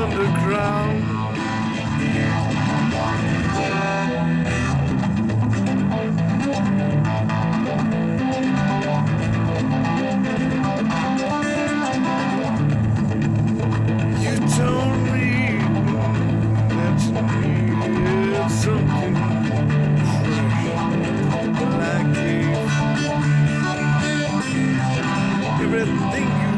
underground. You told me something like. Everything you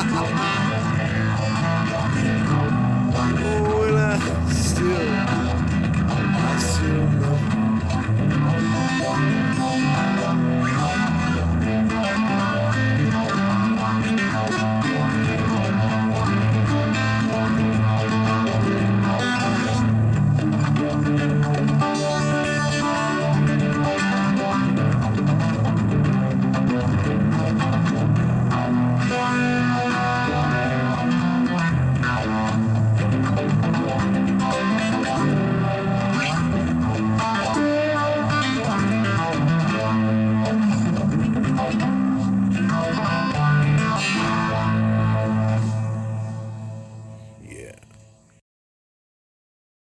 ¡Ja, ja, ja!